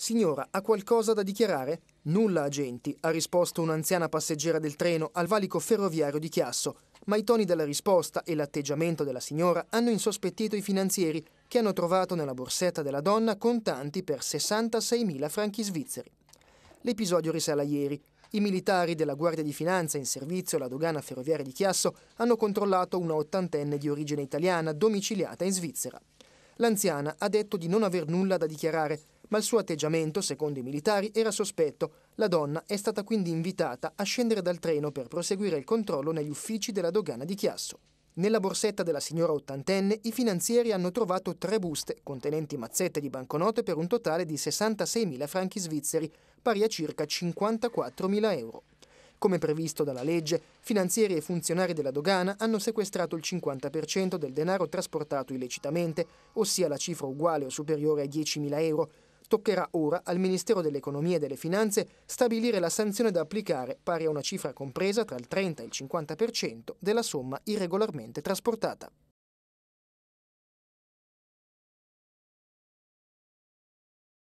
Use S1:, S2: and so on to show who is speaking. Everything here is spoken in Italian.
S1: Signora, ha qualcosa da dichiarare? Nulla, agenti, ha risposto un'anziana passeggera del treno al valico ferroviario di Chiasso, ma i toni della risposta e l'atteggiamento della signora hanno insospettito i finanzieri, che hanno trovato nella borsetta della donna contanti per 66.000 franchi svizzeri. L'episodio risale a ieri. I militari della Guardia di Finanza in servizio alla dogana ferroviaria di Chiasso hanno controllato una ottantenne di origine italiana domiciliata in Svizzera. L'anziana ha detto di non aver nulla da dichiarare, ma il suo atteggiamento, secondo i militari, era sospetto. La donna è stata quindi invitata a scendere dal treno per proseguire il controllo negli uffici della dogana di Chiasso. Nella borsetta della signora ottantenne i finanzieri hanno trovato tre buste contenenti mazzette di banconote per un totale di 66.000 franchi svizzeri, pari a circa 54.000 euro. Come previsto dalla legge, finanzieri e funzionari della dogana hanno sequestrato il 50% del denaro trasportato illecitamente, ossia la cifra uguale o superiore a 10.000 euro, Toccherà ora al Ministero dell'Economia e delle Finanze stabilire la sanzione da applicare pari a una cifra compresa tra il 30 e il 50% della somma irregolarmente trasportata.